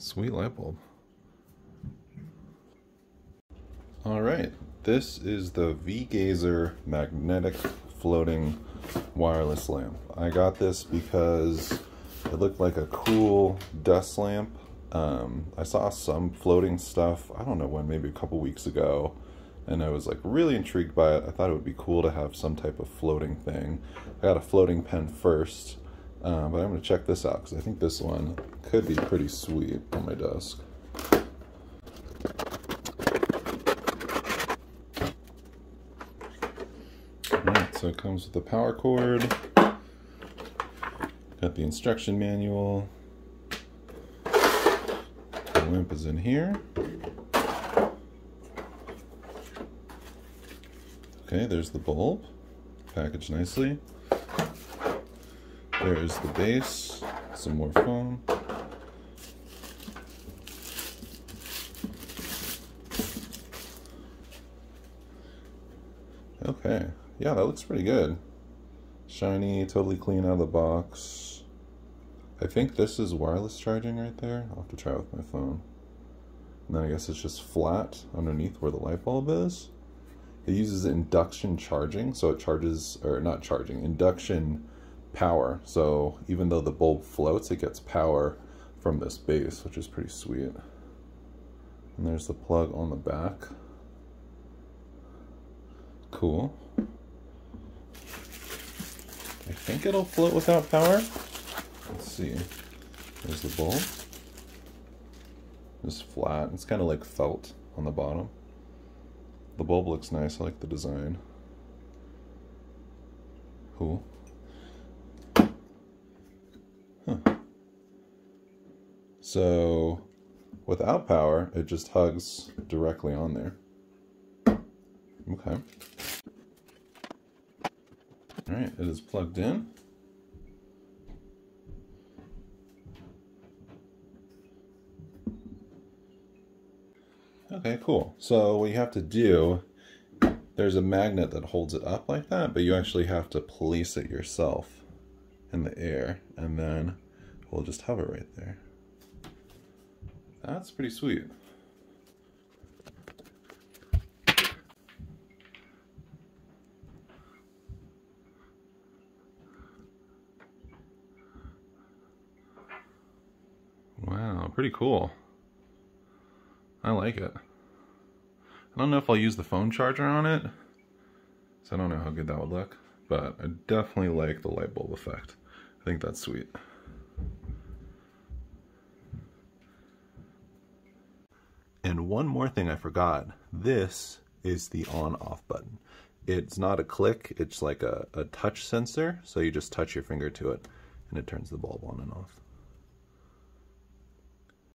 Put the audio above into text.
Sweet light bulb. All right, this is the VGAzer magnetic floating wireless lamp. I got this because it looked like a cool dust lamp. Um, I saw some floating stuff, I don't know when, maybe a couple weeks ago, and I was like really intrigued by it. I thought it would be cool to have some type of floating thing. I got a floating pen first, uh, but I'm gonna check this out because I think this one could be pretty sweet on my desk. Alright, so it comes with the power cord. Got the instruction manual. The lamp is in here. Okay, there's the bulb, packaged nicely. There's the base, some more foam. Okay, yeah, that looks pretty good. Shiny, totally clean out of the box. I think this is wireless charging right there. I'll have to try with my phone. And then I guess it's just flat underneath where the light bulb is. It uses induction charging, so it charges, or not charging, induction power. So even though the bulb floats, it gets power from this base, which is pretty sweet. And there's the plug on the back. Cool. I think it'll float without power. Let's see. There's the bulb. It's flat. It's kind of like felt on the bottom. The bulb looks nice. I like the design. Cool. Huh. So, without power, it just hugs directly on there. Okay. Right, it is plugged in. Okay, cool. So what you have to do, there's a magnet that holds it up like that, but you actually have to place it yourself in the air, and then we'll just hover right there. That's pretty sweet. Pretty cool. I like it. I don't know if I'll use the phone charger on it, so I don't know how good that would look, but I definitely like the light bulb effect. I think that's sweet. And one more thing I forgot. This is the on-off button. It's not a click, it's like a, a touch sensor, so you just touch your finger to it and it turns the bulb on and off.